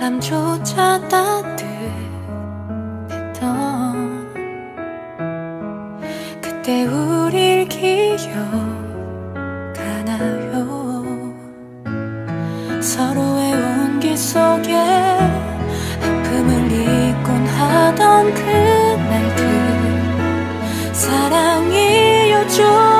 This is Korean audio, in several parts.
바람조차 따뜻했던 그때 우릴 기억하나요? 서로의 온기 속에 아픔을 잊곤 하던 그날들 사랑이었죠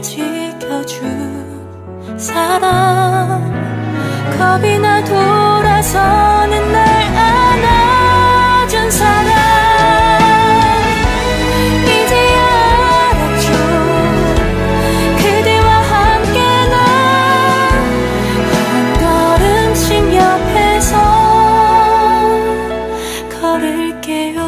지켜준 사람 겁이 나 돌아서는 날 안아준 사람 이제 알았죠 그대와 함께 난한 걸음씩 옆에서 걸을게요.